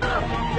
Oh!